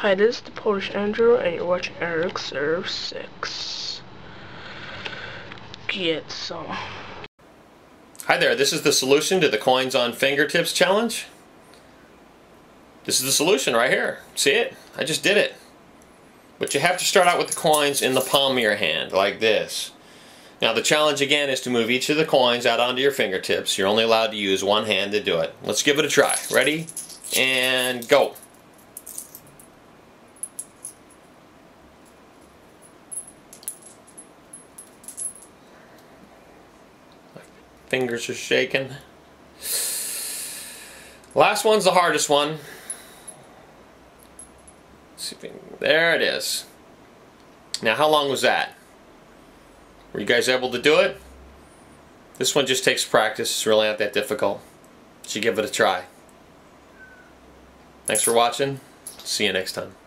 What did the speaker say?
Hi, this is the Polish Andrew, and you're watching Eric Surf 6. Get some. Hi there, this is the solution to the coins on fingertips challenge. This is the solution right here. See it? I just did it. But you have to start out with the coins in the palm of your hand, like this. Now the challenge again is to move each of the coins out onto your fingertips. You're only allowed to use one hand to do it. Let's give it a try. Ready? And go. Fingers are shaking. Last one's the hardest one. There it is. Now, how long was that? Were you guys able to do it? This one just takes practice. It's really not that difficult. So give it a try. Thanks for watching. See you next time.